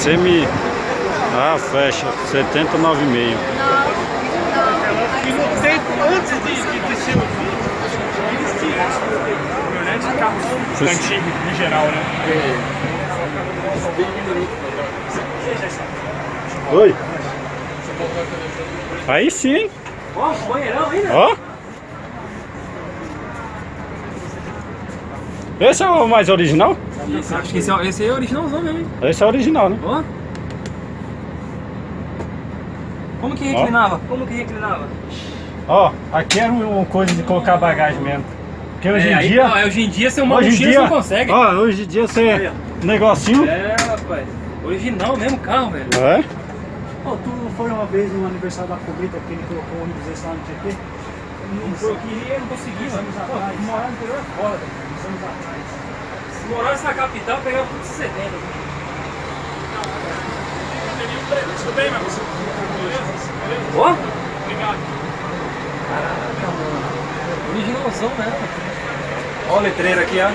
Semi... Ah, fecha. 79,5. Não, não. E no tempo, antes de, de, de ser eles tinham caminhonetes e carros antigos, em geral, né? Oi. Aí sim? Ó, banheirão ainda? Ó. Esse é o mais original? Esse, acho que esse é, esse é originalzão mesmo, hein? Esse é o original, né? Ó. Como que reclinava? Como que reclinava? Ó, aqui era uma coisa de colocar bagagem mesmo. Porque hoje É, em aí, dia. ó, hoje em dia, você uma hoje em mochila dia. você não consegue. Ó, hoje em dia você. Negocinho. É, rapaz. Original mesmo carro, velho. É? Pô, tu não foi uma vez no aniversário da Cometa que ele colocou o ônibus desse lá no GP? Não, eu queria, eu não consegui, mano. morar no interior é foda, anos atrás. Se morasse na capital, eu pegava tudo cedendo. Tudo bem, Marcos? Beleza? Ó? Obrigado. Caraca, mano. Originalzão mesmo. Ó o letreiro aqui, ó.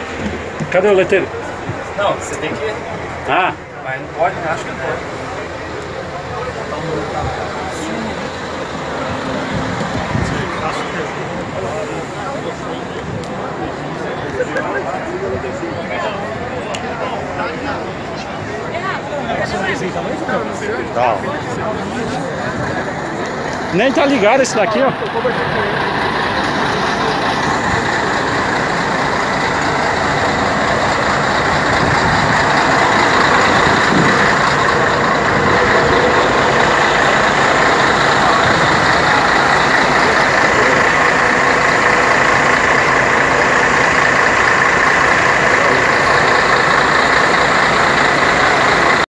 Cadê o letreiro? Não, você tem que... Ah, Mas não pode, né? Acho que não pode. Tá. Nem tá ligado esse daqui, ó.